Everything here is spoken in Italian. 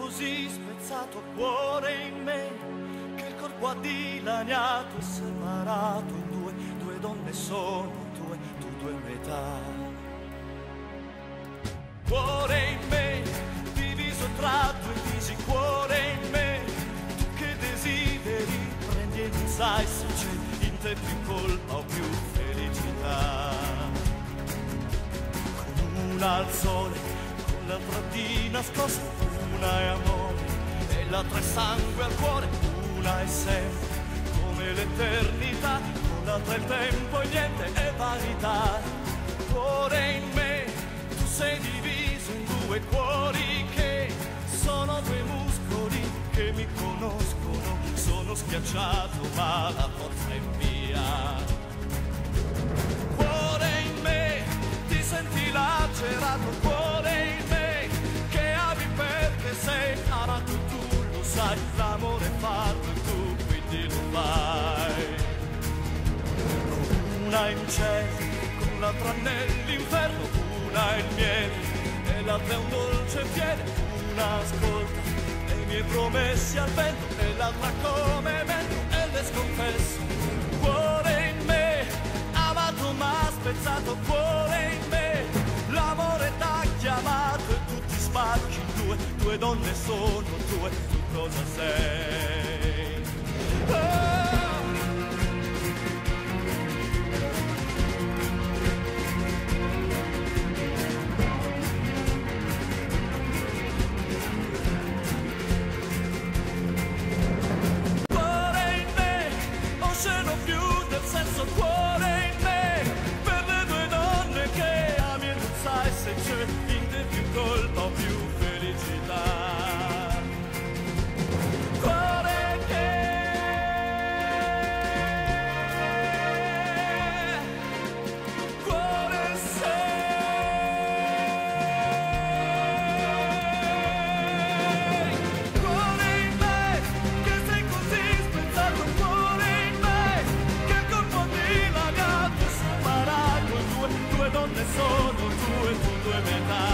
così spezzato cuore in me che il corpo ha dilaniato e separato in due, due donne sono due, tu due metà. Cuore in me, diviso tra due visi, cuore in me, tu che desideri, prendi e non sai se c'è in te più colpa o più felicità. Con una al sole, con l'altra di nascosto, una è amore e l'altra è sangue al cuore, una è sempre come l'eternità, l'altra il tempo e niente è vanità. Cuore in me, tu sei diviso in due cuori che sono due muscoli che mi conoscono, sono schiacciato ma la forza è mia. Sai, l'amore fatto e tu quindi lo fai. Una in cielo, con l'altra nell'inferno, una il miele e l'altra è un dolce fiele, una ascolta le mie promesse al vento e l'altra come vento due, donne sono due, tu cosa sei? donde solo tú el mundo es verdad.